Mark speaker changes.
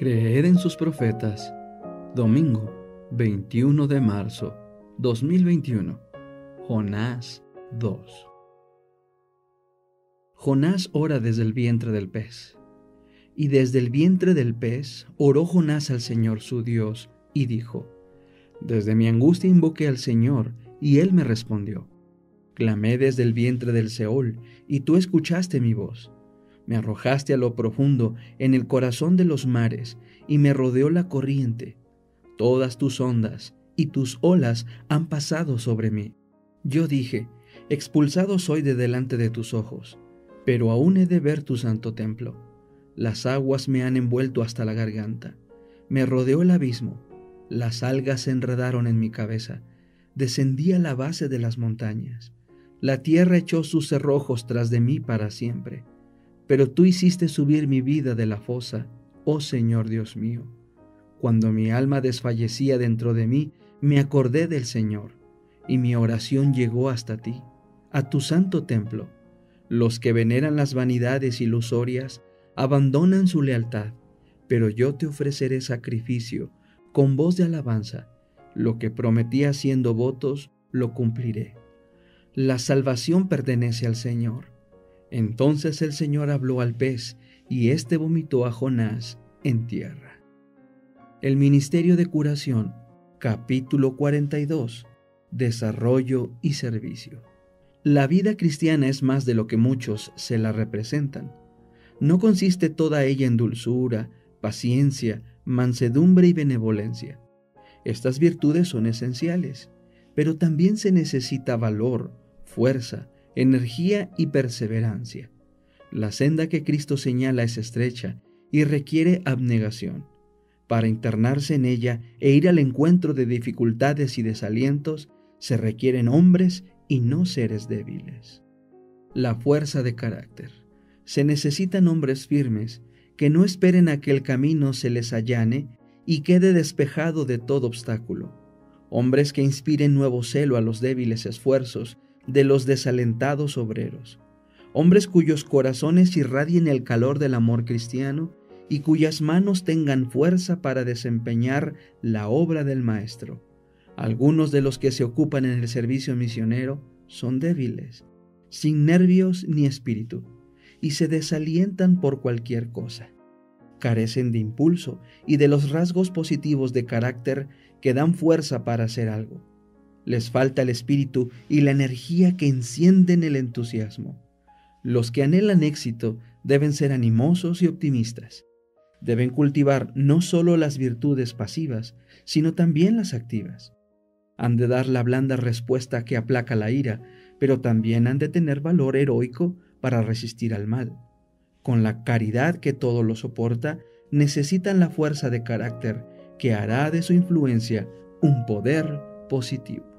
Speaker 1: Creer en sus profetas. Domingo 21 de marzo 2021. Jonás 2. Jonás ora desde el vientre del pez. Y desde el vientre del pez oró Jonás al Señor su Dios y dijo, Desde mi angustia invoqué al Señor y él me respondió. Clamé desde el vientre del Seol y tú escuchaste mi voz me arrojaste a lo profundo, en el corazón de los mares, y me rodeó la corriente. Todas tus ondas y tus olas han pasado sobre mí. Yo dije, expulsado soy de delante de tus ojos, pero aún he de ver tu santo templo. Las aguas me han envuelto hasta la garganta. Me rodeó el abismo. Las algas se enredaron en mi cabeza. Descendí a la base de las montañas. La tierra echó sus cerrojos tras de mí para siempre pero tú hiciste subir mi vida de la fosa, oh Señor Dios mío. Cuando mi alma desfallecía dentro de mí, me acordé del Señor, y mi oración llegó hasta ti, a tu santo templo. Los que veneran las vanidades ilusorias abandonan su lealtad, pero yo te ofreceré sacrificio con voz de alabanza. Lo que prometí haciendo votos, lo cumpliré. La salvación pertenece al Señor entonces el Señor habló al pez, y éste vomitó a Jonás en tierra. El Ministerio de Curación, capítulo 42. Desarrollo y servicio. La vida cristiana es más de lo que muchos se la representan. No consiste toda ella en dulzura, paciencia, mansedumbre y benevolencia. Estas virtudes son esenciales, pero también se necesita valor, fuerza, energía y perseverancia. La senda que Cristo señala es estrecha y requiere abnegación. Para internarse en ella e ir al encuentro de dificultades y desalientos, se requieren hombres y no seres débiles. La fuerza de carácter. Se necesitan hombres firmes que no esperen a que el camino se les allane y quede despejado de todo obstáculo. Hombres que inspiren nuevo celo a los débiles esfuerzos de los desalentados obreros, hombres cuyos corazones irradien el calor del amor cristiano y cuyas manos tengan fuerza para desempeñar la obra del Maestro. Algunos de los que se ocupan en el servicio misionero son débiles, sin nervios ni espíritu, y se desalientan por cualquier cosa. Carecen de impulso y de los rasgos positivos de carácter que dan fuerza para hacer algo les falta el espíritu y la energía que encienden el entusiasmo. Los que anhelan éxito deben ser animosos y optimistas. Deben cultivar no solo las virtudes pasivas, sino también las activas. Han de dar la blanda respuesta que aplaca la ira, pero también han de tener valor heroico para resistir al mal. Con la caridad que todo lo soporta, necesitan la fuerza de carácter que hará de su influencia un poder positivo.